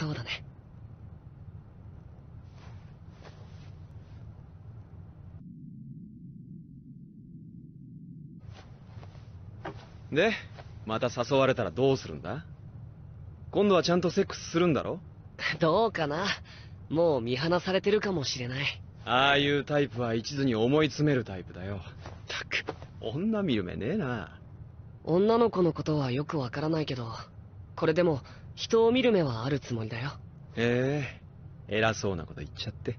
そうだね。で、また誘われたらどうするんだ？今度はちゃんとセックスするんだろ？どうかな？もう見放されてるかもしれない。ああいうタイプは一途に思い詰めるタイプだよ。たく、女見る目ねえな。女の子のことはよくわからないけど、これでも人を見る目はあるつもりだよ。ええ偉そうなこと言っちゃって。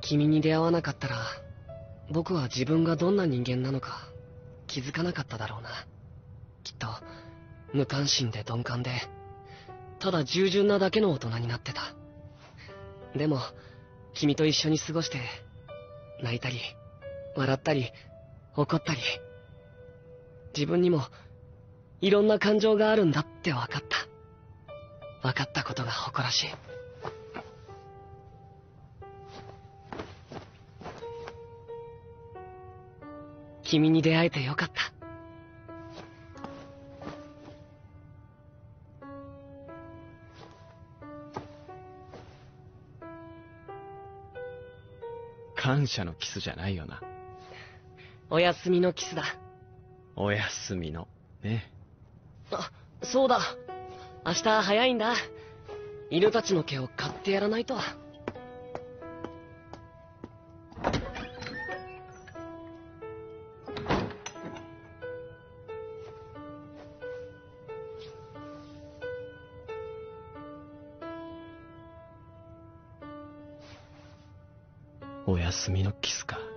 君に出会わなかったら、僕は自分がどんな人間なのか気づかなかっただろうな。きっと、無関心で鈍感で、ただ従順なだけの大人になってた。でも、君と一緒に過ごして、泣いたり、笑ったり、怒ったり、自分にも、いろんな感情があるんだって分かった。分かったことが誇らしい。君に出会えてよかった。感謝のキスじゃないよな。お休みのキスだ。お休みの。ね。そうだ。明日早いんだ。犬たちの毛を買ってやらないと。お休みのキスか。